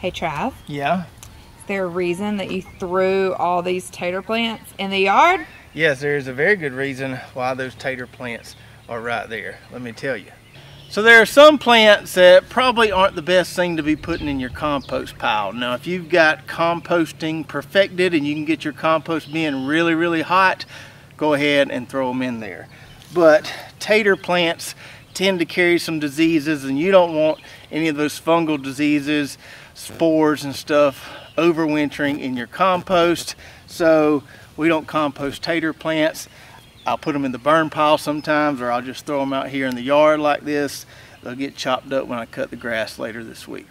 Hey Trav, Yeah? is there a reason that you threw all these tater plants in the yard? Yes, there is a very good reason why those tater plants are right there. Let me tell you. So there are some plants that probably aren't the best thing to be putting in your compost pile. Now, if you've got composting perfected and you can get your compost being really, really hot, go ahead and throw them in there. But tater plants tend to carry some diseases and you don't want any of those fungal diseases, spores and stuff overwintering in your compost. So we don't compost tater plants. I'll put them in the burn pile sometimes or I'll just throw them out here in the yard like this. They'll get chopped up when I cut the grass later this week.